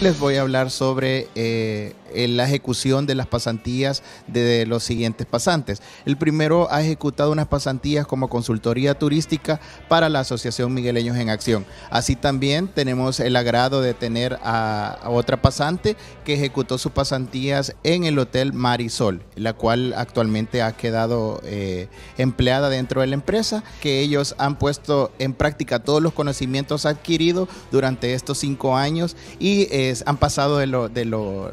Les voy a hablar sobre eh, la ejecución de las pasantías de los siguientes pasantes. El primero ha ejecutado unas pasantías como consultoría turística para la Asociación Migueleños en Acción. Así también tenemos el agrado de tener a, otra pasante que ejecutó sus pasantías en el Hotel Marisol, la cual actualmente ha quedado eh, empleada dentro de la empresa, que ellos han puesto en práctica todos los conocimientos adquiridos durante estos cinco años y eh, han pasado de lo, lo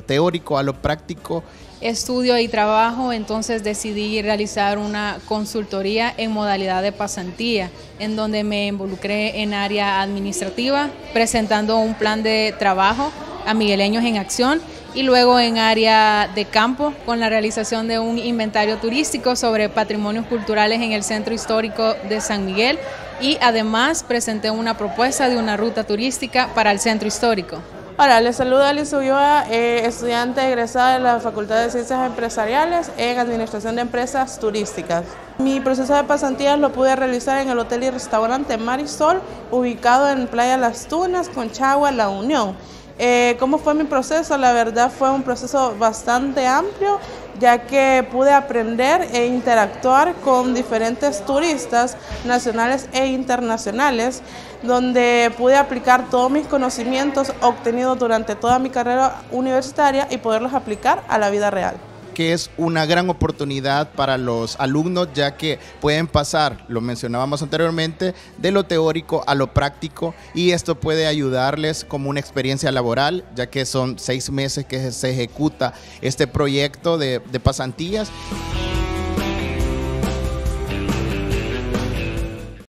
a lo práctico. Estudio y trabajo, entonces decidí realizar una consultoría en modalidad de pasantía, en donde me involucré en área administrativa, presentando un plan de trabajo a migueleños en acción y luego en área de campo con la realización de un inventario turístico sobre patrimonios culturales en el centro histórico de San Miguel y además presenté una propuesta de una ruta turística para el centro histórico. Hola, les saluda Alice Ulloa, eh, estudiante egresada de la Facultad de Ciencias Empresariales en Administración de Empresas Turísticas. Mi proceso de pasantías lo pude realizar en el Hotel y Restaurante Marisol, ubicado en Playa Las Tunas, Conchagua, La Unión. Eh, ¿Cómo fue mi proceso? La verdad fue un proceso bastante amplio ya que pude aprender e interactuar con diferentes turistas nacionales e internacionales, donde pude aplicar todos mis conocimientos obtenidos durante toda mi carrera universitaria y poderlos aplicar a la vida real que es una gran oportunidad para los alumnos, ya que pueden pasar, lo mencionábamos anteriormente, de lo teórico a lo práctico y esto puede ayudarles como una experiencia laboral, ya que son seis meses que se ejecuta este proyecto de, de pasantías.